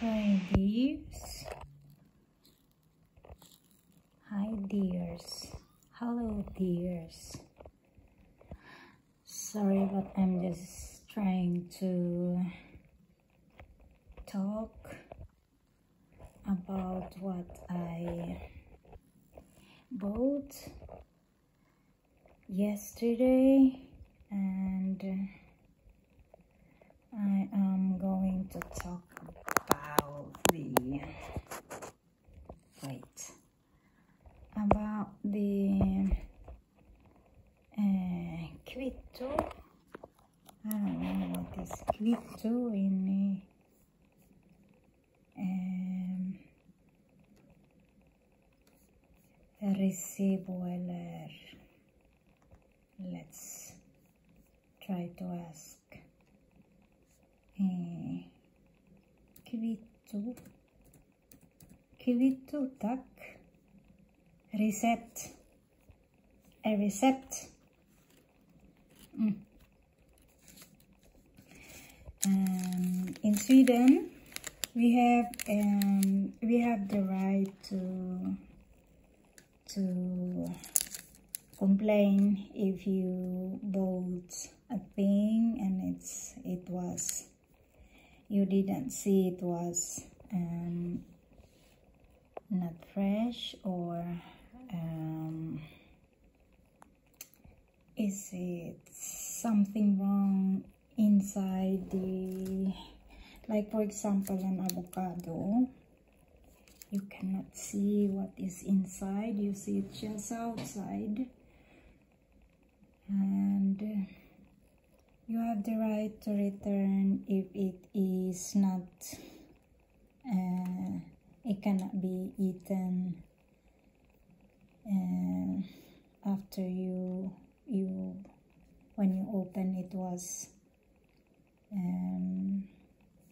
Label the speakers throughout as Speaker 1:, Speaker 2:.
Speaker 1: Hi dears. Hi dears. Hello dears. Sorry but I'm just trying to talk about what I bought yesterday and I am going to talk about the wait about the uh, kvitto. I don't know what is kvitto in um, recibo eller let's try to ask eh, kvitto kvitto tack recept a recept mm. um, in Sweden we have um, we have the right to to complain if you bought a thing and it's it was you didn't see it was um, not fresh or um, is it something wrong inside the like for example an avocado? You cannot see what is inside. You see it just outside. And uh, you have the right to return if it is not uh, it cannot be eaten uh, after you you when you open it was um,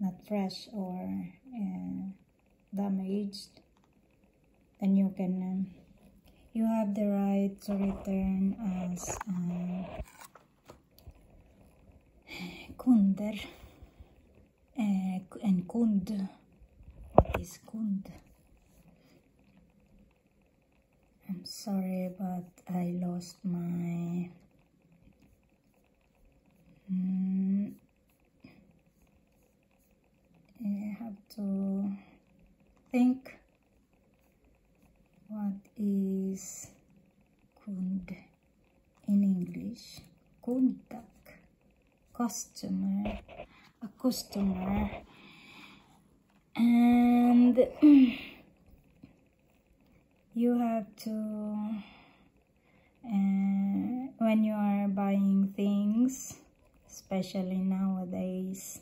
Speaker 1: not fresh or uh, damaged then you can um, you have the right to return as um, kunder uh, en kund is kund I'm sorry but I lost my mm, I have to think what is kund in English. Kundak customer. A customer and you have to uh, when you are buying things especially nowadays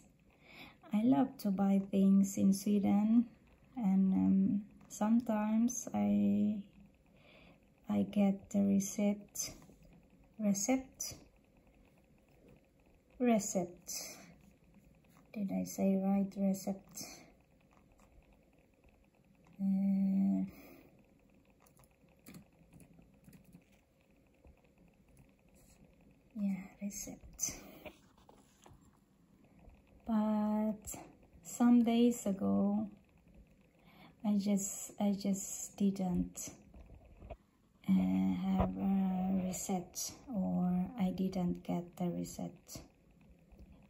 Speaker 1: I love to buy things in Sweden. And um, sometimes I I get the receipt receipt receipt. Did I say right? Recept uh, yeah recept but some days ago I just I just didn't uh, have a reset or I didn't get the reset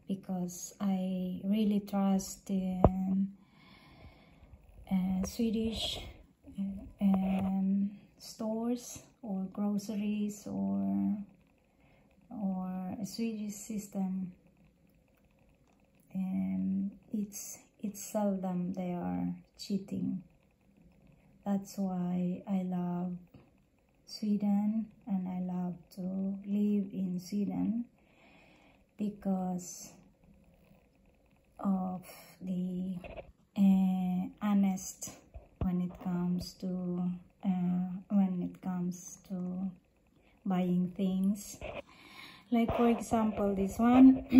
Speaker 1: because I really trust in uh, Swedish uh, um, stores or groceries or or a Swedish system and it's it's seldom they are cheating. That's why I love Sweden and I love to live in Sweden because of the uh, honest when it comes to uh, when it comes to buying like for example this one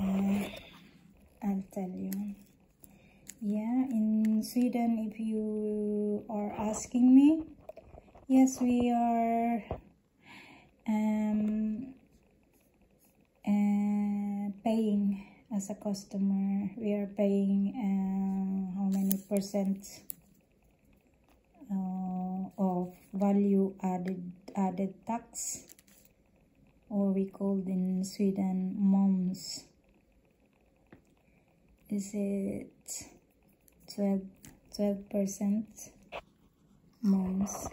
Speaker 1: uh, I'll tell you. Yeah in Sweden if you are asking me yes we are um, uh, paying as a customer. We are paying uh, how many percent uh, of value added added tax or we called in Sweden moms. Is it 12 percent moms.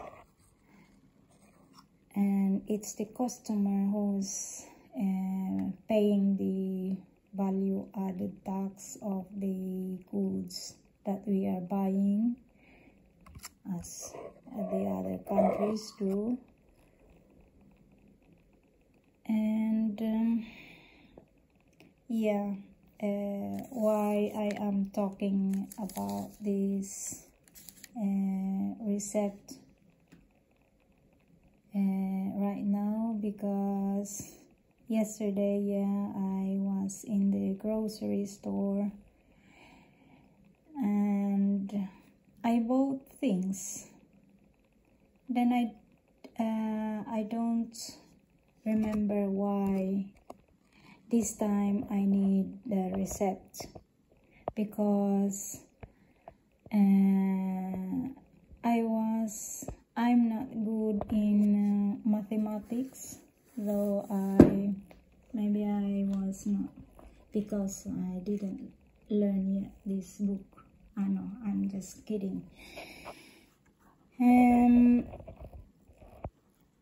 Speaker 1: And it's the customer who's uh, paying the value added tax of the goods that we are buying as the other countries do and um, yeah uh, why I am talking about this uh, reset uh, right now because yesterday yeah I was in the grocery store and I bought things. Then I uh, I don't remember why this time I need the receipt because uh, I was I'm not good in uh, mathematics though I maybe I was not because I didn't learn yet this book. I know I'm just kidding. Um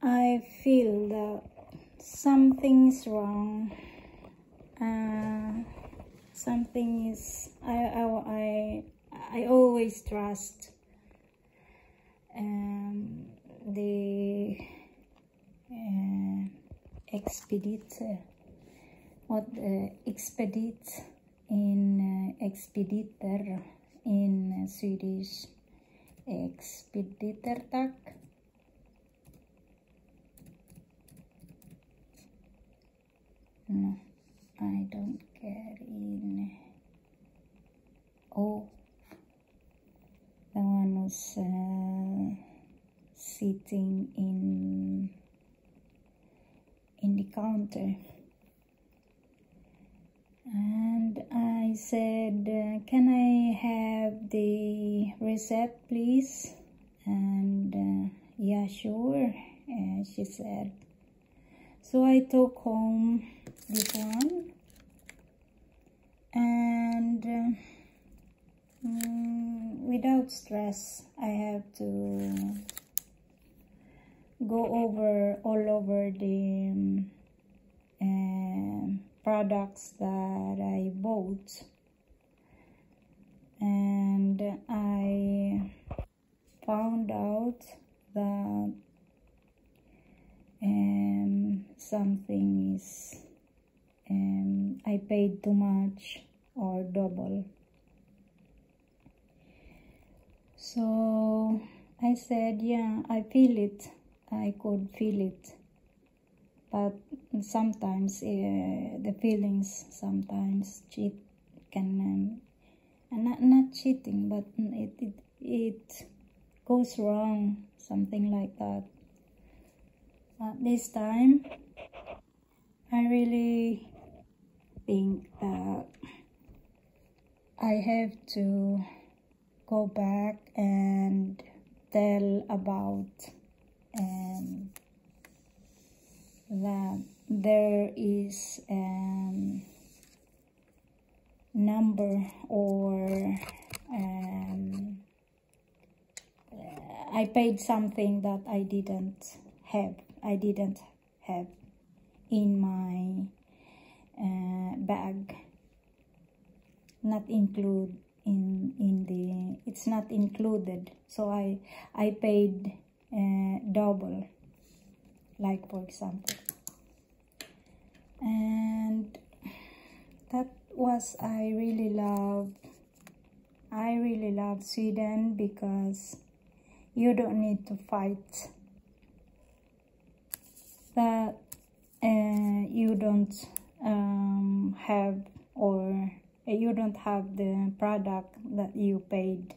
Speaker 1: I feel that something's wrong. Uh, something is I, I, I, I always trust um, the uh, expedite what uh, expedite in uh, expediter in Swedish. Expediter no I don't get in oh the one who's uh, sitting in in the counter. And I said uh, can I have the receipt please? And uh, yeah sure and she said. So I took home this one and uh, without stress I have to go over all over the um, uh, products that I bought. And I found out that um, something is um, I paid too much or double. So I said yeah I feel it. I could feel it. But sometimes uh, the feelings sometimes cheat can um, not, not cheating but it, it it goes wrong something like that. At this time I really think that I have to go back and tell about um, that there is a um, number or um, I paid something that I didn't have I didn't have in my uh, bag. Not include in in the it's not included. So I I paid uh, double like for example. And that was I really love I really love Sweden because you don't need to fight. That uh, you don't um, have or you don't have the product that you paid.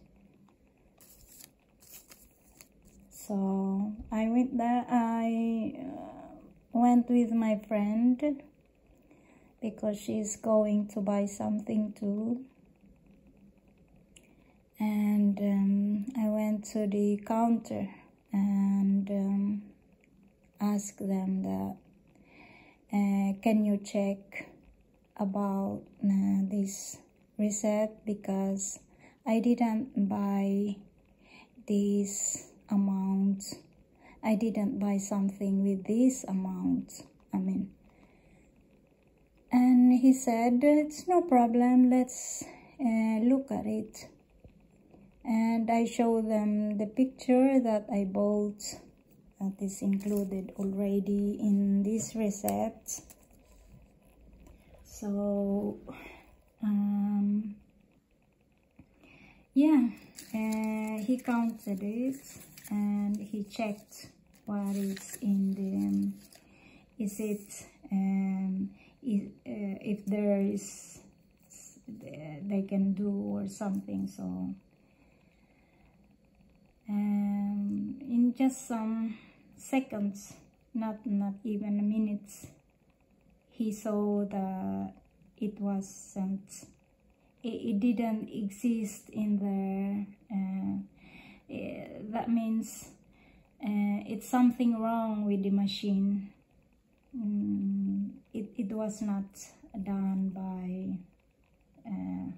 Speaker 1: So I went there I uh, went with my friend because she's going to buy something too. And um, I went to the counter and um, asked them that uh, can you check about uh, this receipt because I didn't buy this amount. I didn't buy something with this amount I mean. And he said it's no problem let's uh, look at it. And I show them the picture that I bought that is included already in this receipt so um, yeah uh, he counted it and he checked what is in the um, is it um, if, uh, if there is they can do or something so um, in just some seconds not not even minutes. He saw that it wasn't it, it didn't exist in there uh, uh, that means uh, it's something wrong with the machine. Mm, it, it was not done by uh,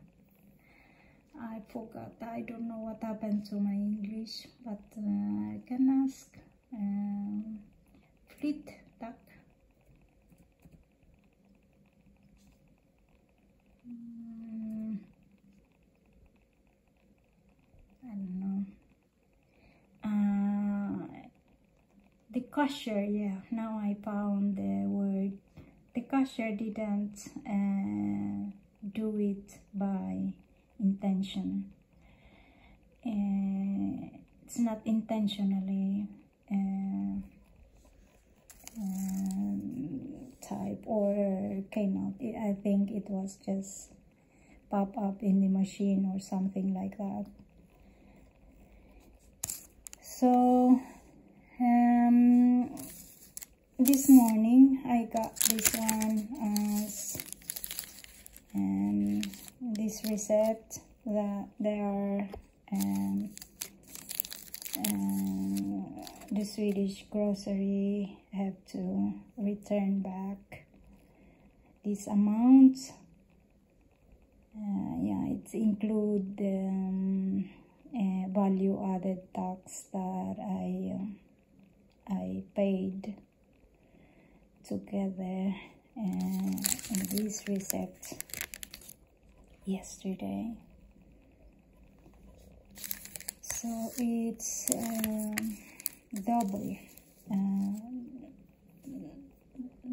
Speaker 1: I forgot I don't know what happened to my English but uh, I can ask um, fleet duck. Mm, I don't know. Uh, the cashier yeah now I found the word. The cashier didn't uh, do it by intention. Uh, it's not intentionally uh, um, type or came out. I think it was just pop up in the machine or something like that. So um, this morning I got this one as um, this receipt that they are um, uh, the Swedish grocery have to return back this amount. Uh, yeah it include um, uh, value added tax that I uh, I paid together uh, in this receipt yesterday. So it's um, double uh,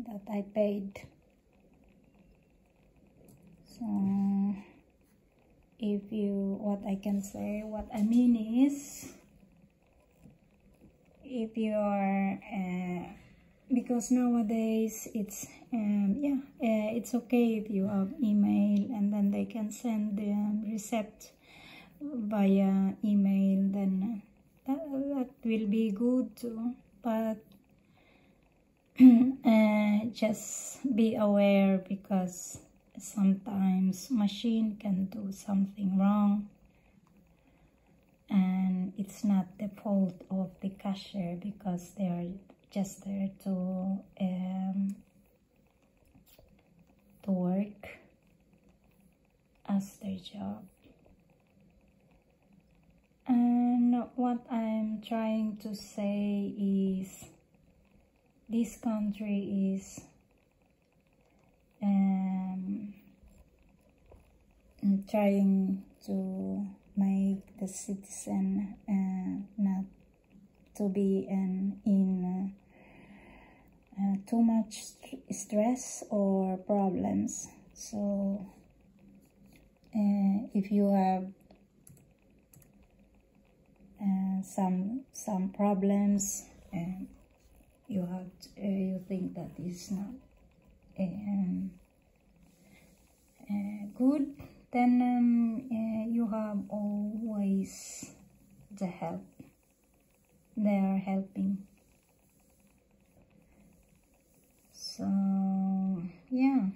Speaker 1: that I paid so if you what I can say what I mean is if you are uh, because nowadays it's um, yeah uh, it's okay if you have email and then they can send the receipt via email then that, that will be good too but uh, just be aware because sometimes machine can do something wrong. And it's not the fault of the cashier because they are just there to um, to work as their job what I'm trying to say is this country is um, trying to make the citizen uh, not to be an, in uh, too much st stress or problems. So uh, if you have uh, some some problems and you have to, uh, you think that is not um, uh, good then um, you have always the help. They are helping. So yeah.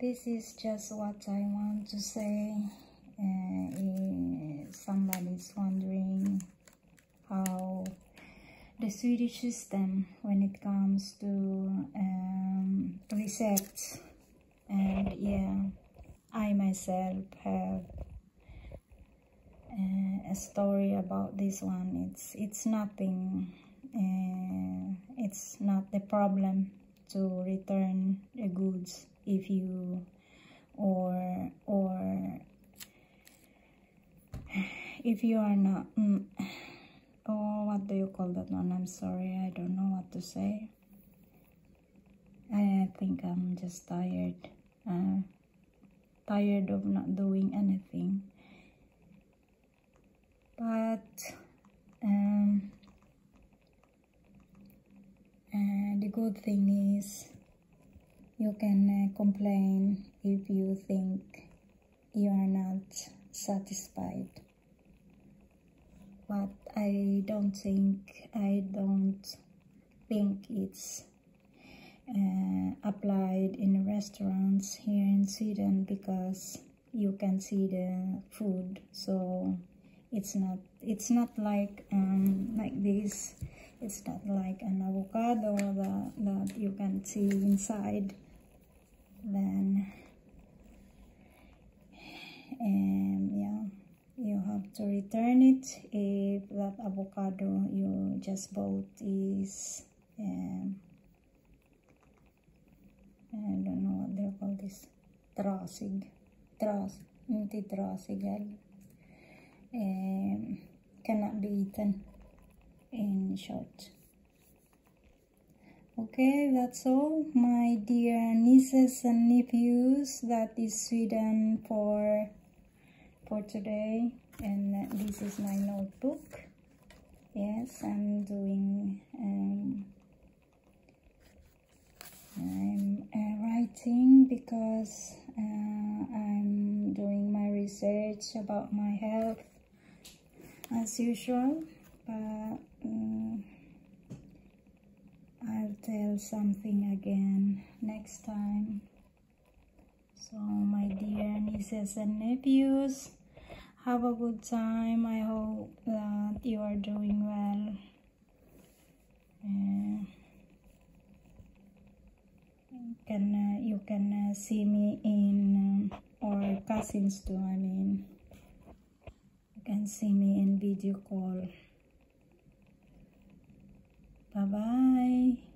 Speaker 1: This is just what I want to say uh, always wondering how the Swedish system when it comes to um, and yeah I myself have uh, a story about this one. It's it's nothing uh, it's not the problem to return the goods if you or or if you are not mm, oh what do you call that one? I'm sorry i don't know what to say. I think i'm just tired. Uh, tired of not doing anything. But um, uh, the good thing is you can uh, complain if you think you are not satisfied but I don't think I don't think it's uh, applied in restaurants here in Sweden because you can see the food. So it's not it's not like um, like this. It's not like an avocado that, that you can see inside. Then and yeah you have to return it. If that avocado you just bought is um, I don't know what they call this. Trasig. Tras inte trasig um, cannot be eaten in short. Okay that's all my dear nieces and nephews that is Sweden for for today and this is my notebook. Yes I'm doing um, I'm uh, writing because uh, I'm doing my research about my health as usual but um, I'll tell something again next time so my dear nieces and nephews have a good time. I hope that you are doing well. Uh, can uh, you can uh, see me in um, or cousins too i mean. You can see me in video call. Bye bye